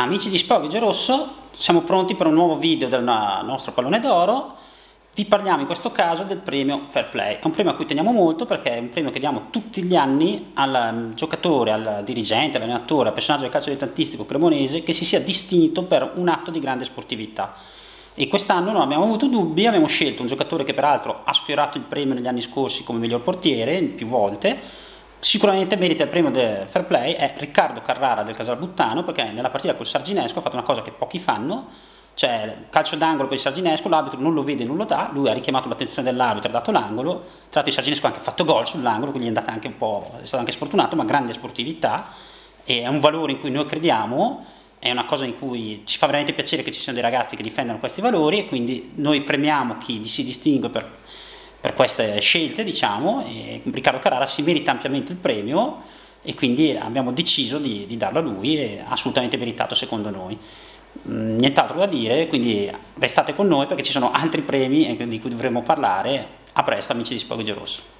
Amici di Spogge Rosso, siamo pronti per un nuovo video del nostro pallone d'oro. Vi parliamo in questo caso del premio Fair Play. È un premio a cui teniamo molto perché è un premio che diamo tutti gli anni al mm, giocatore, al dirigente, all'allenatore, al personaggio del calcio dilettantistico cremonese che si sia distinto per un atto di grande sportività. E quest'anno non abbiamo avuto dubbi, abbiamo scelto un giocatore che peraltro ha sfiorato il premio negli anni scorsi come miglior portiere più volte Sicuramente merita il premio del fair play è Riccardo Carrara del Casalbuttano perché nella partita col Sarginesco ha fatto una cosa che pochi fanno, cioè calcio d'angolo per il Sarginesco, l'arbitro non lo vede e non lo dà, lui ha richiamato l'attenzione dell'arbitro, ha dato l'angolo, tra l'altro il Sarginesco ha anche fatto gol sull'angolo, quindi è, andata anche un po', è stato anche sfortunato, ma grande sportività, è un valore in cui noi crediamo, è una cosa in cui ci fa veramente piacere che ci siano dei ragazzi che difendano questi valori e quindi noi premiamo chi si distingue per per queste scelte, diciamo, e Riccardo Carrara si merita ampiamente il premio e quindi abbiamo deciso di, di darlo a lui, è assolutamente meritato secondo noi. Mm, nient'altro da dire, quindi restate con noi perché ci sono altri premi di cui dovremo parlare. A presto amici di Spoglio Rosso.